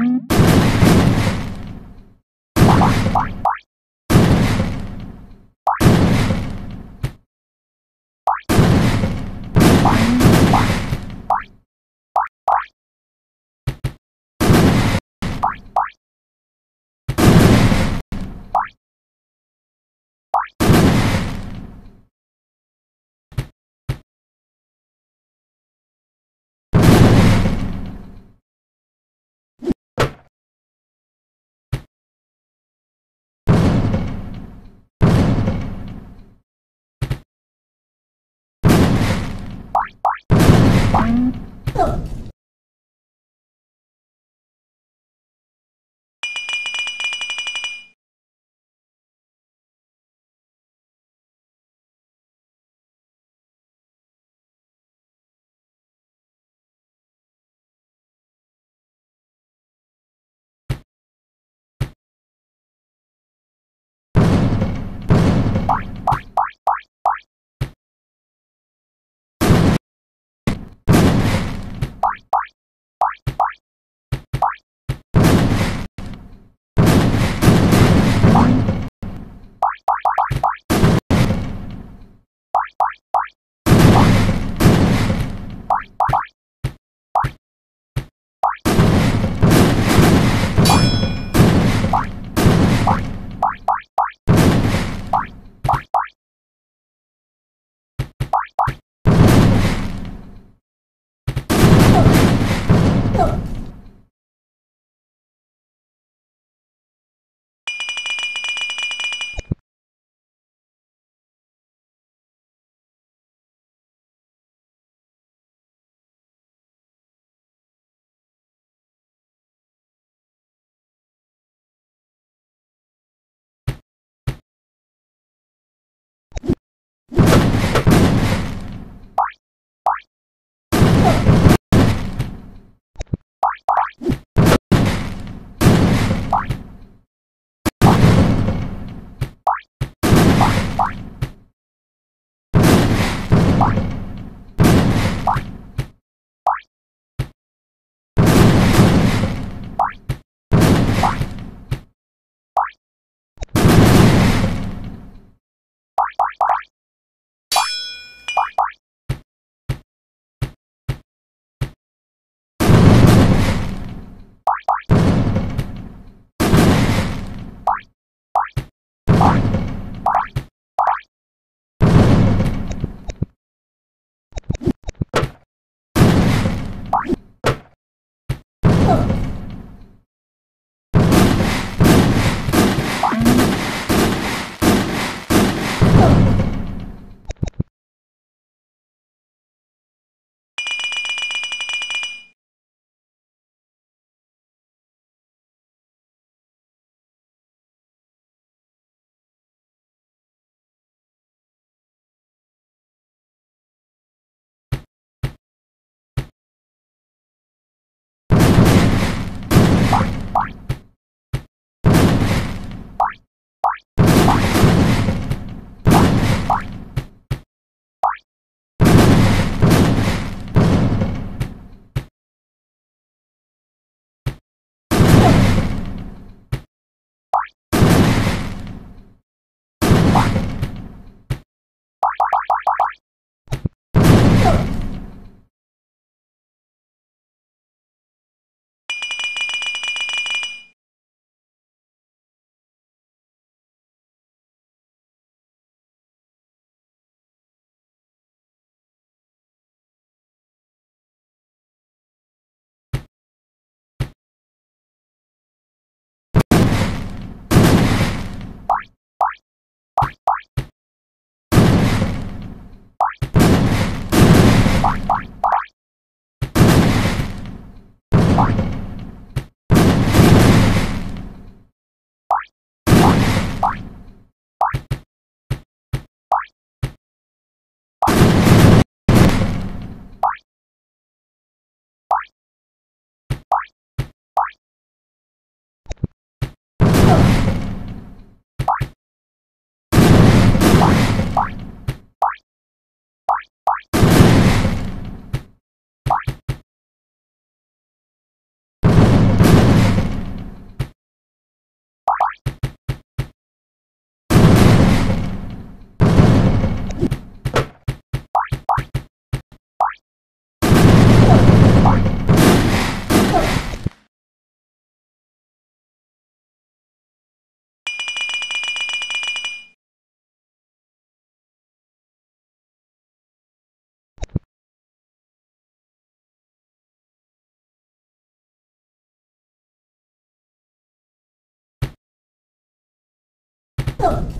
Bye. 嗯 Oh.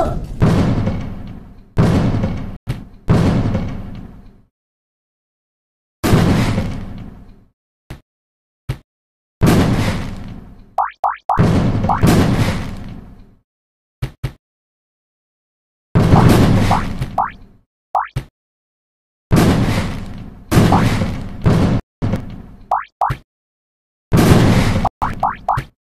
Oh. Bye.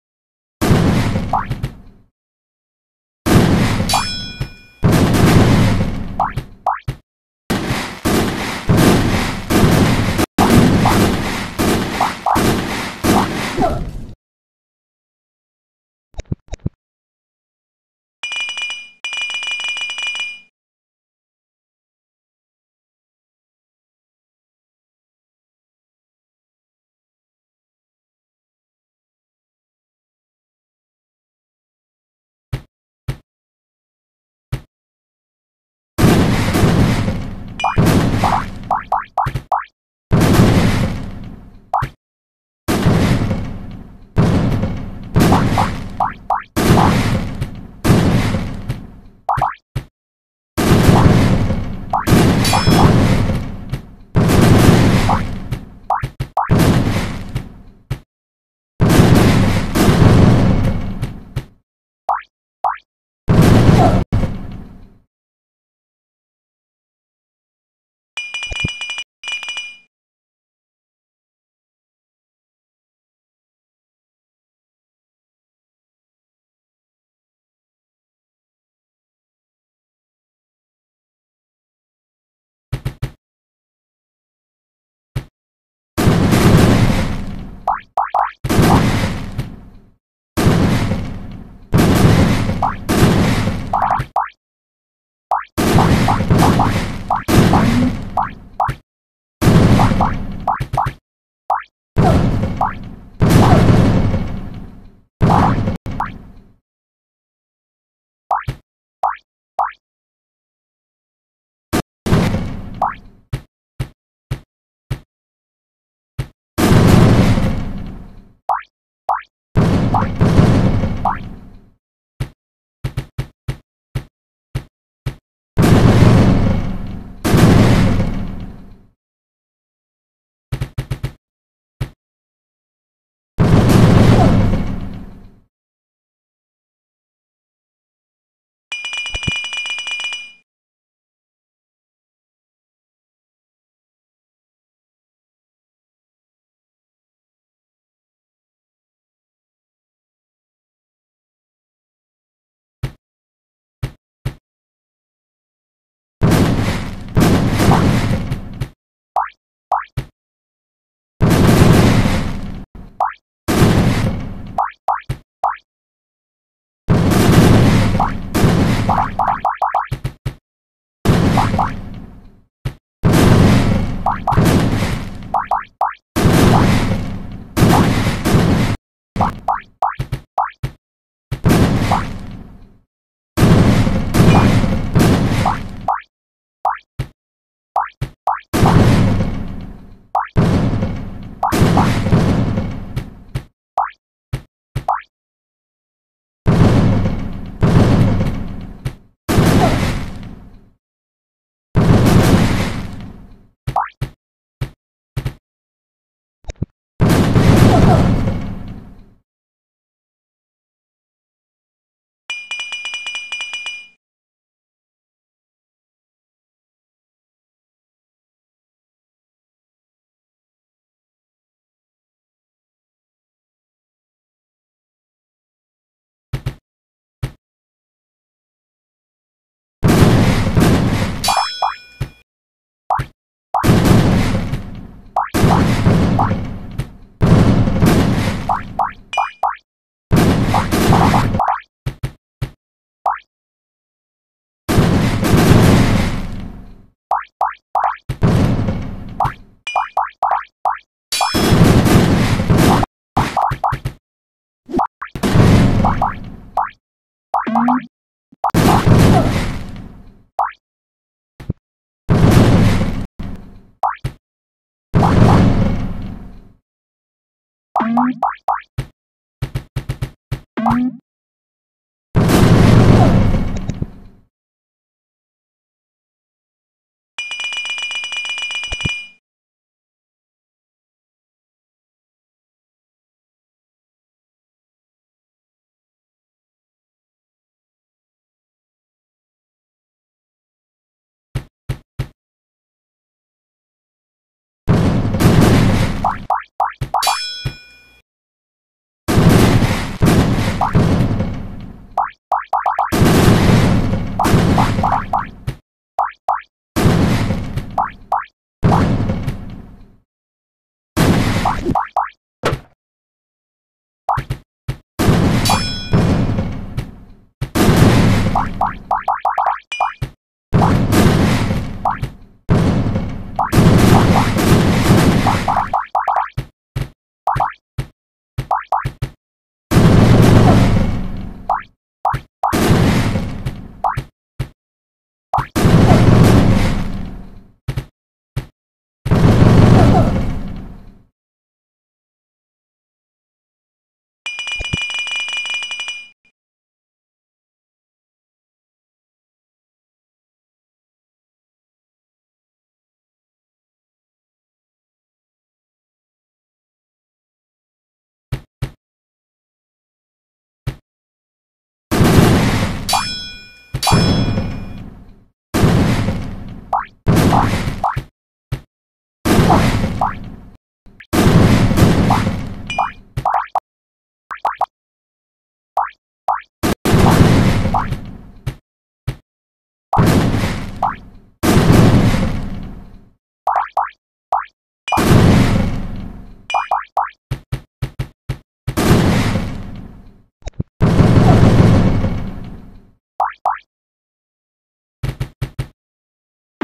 Bye.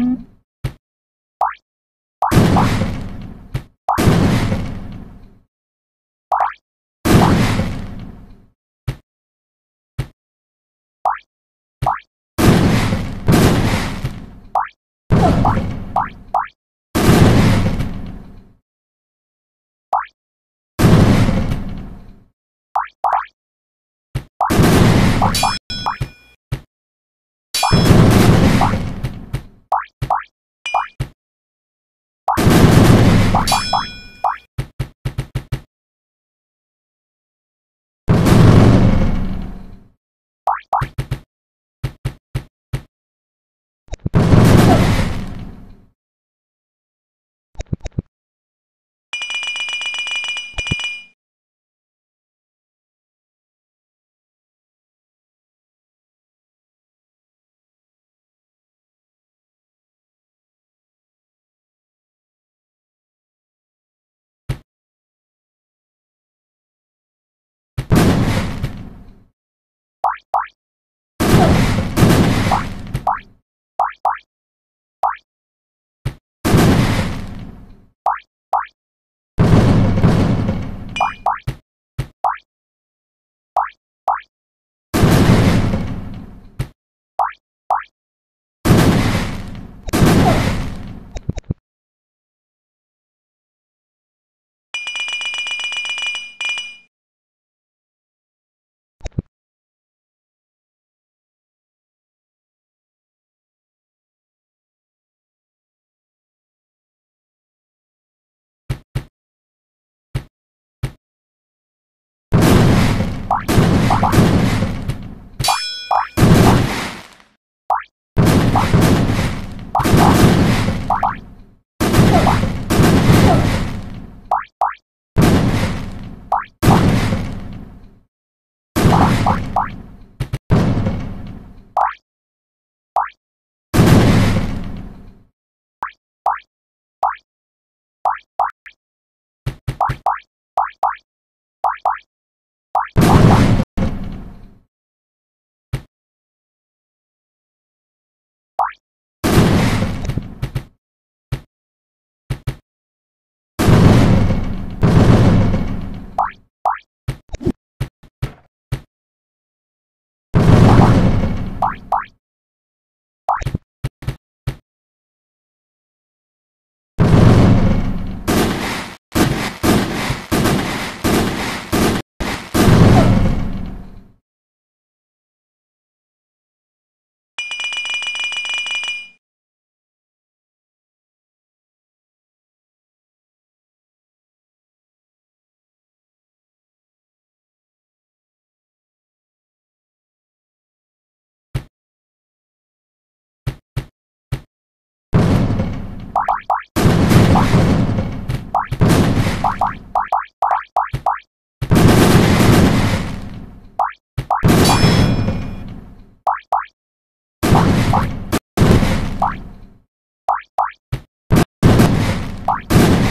Bye.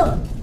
Oh.